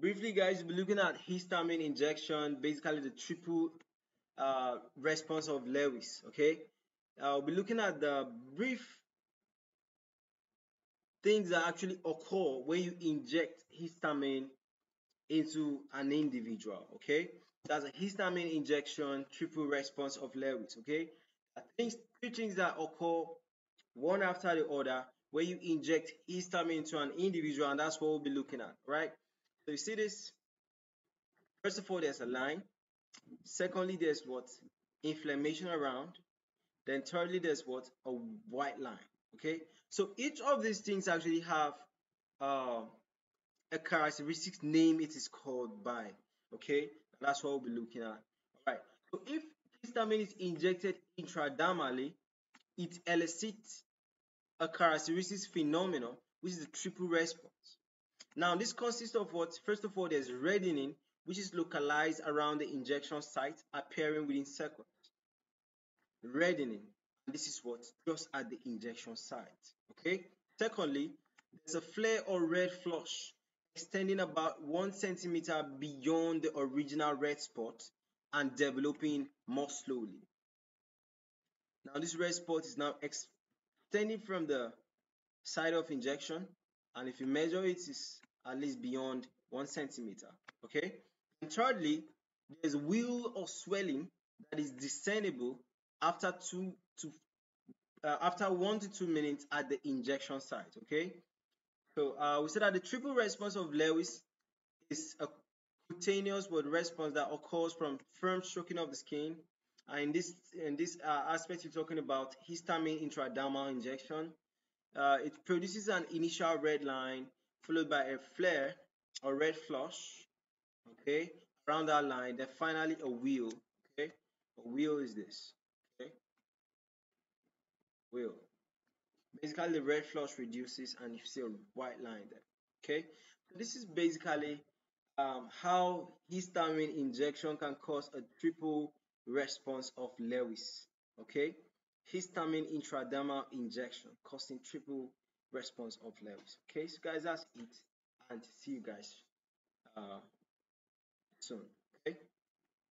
briefly guys we'll be looking at histamine injection basically the triple uh, response of lewis okay? Uh, we'll be looking at the brief things that actually occur when you inject histamine into an individual okay? That's a histamine injection triple response of lewis okay? Things three things that occur one after the other when you inject histamine into an individual and that's what we'll be looking at right so you see this? First of all there's a line. Secondly there's what? Inflammation around. Then thirdly there's what? A white line okay? So each of these things actually have uh, a characteristic name it is called by okay? That's what we'll be looking at. All right so if histamine is injected intradermally it elicits a characteristic phenomenon which is a triple response now this consists of what first of all there's reddening which is localized around the injection site appearing within seconds reddening this is what just at the injection site okay? Secondly there's a flare or red flush extending about one centimeter beyond the original red spot and developing more slowly. Now this red spot is now extending from the side of injection and if you measure it, it is at least beyond one centimeter okay and thirdly there's wheal or swelling that is discernible after two to uh, after one to two minutes at the injection site. Okay, so uh, we said that the triple response of Lewis is a cutaneous blood response that occurs from firm stroking of the skin. And in this in this uh, aspect, you're talking about histamine intradermal injection. Uh, it produces an initial red line followed by a flare or red flush. Okay, around that line, then finally a wheal, Okay, a wheal is this okay? will. Basically, the red flush reduces and you see a white line there. Okay, so this is basically um, how histamine injection can cause a triple response of Lewis. Okay, histamine intradermal injection causing triple response of Lewis Okay, so guys, that's it, and see you guys uh, soon.